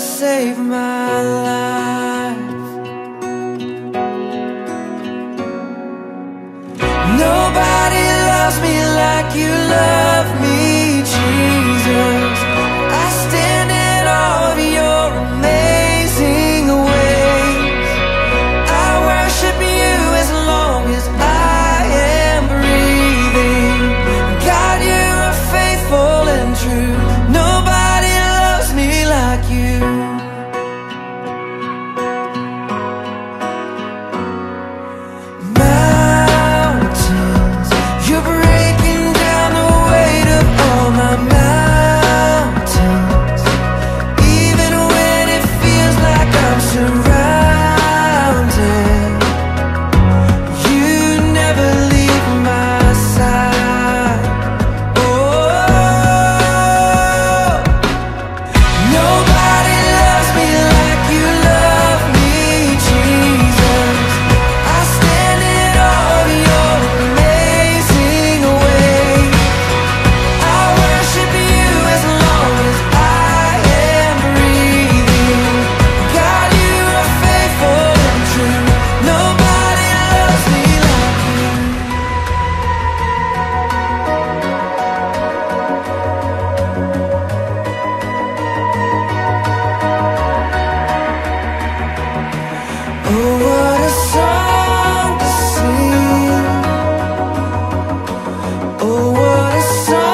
Save my life. Nobody loves me like you love what a song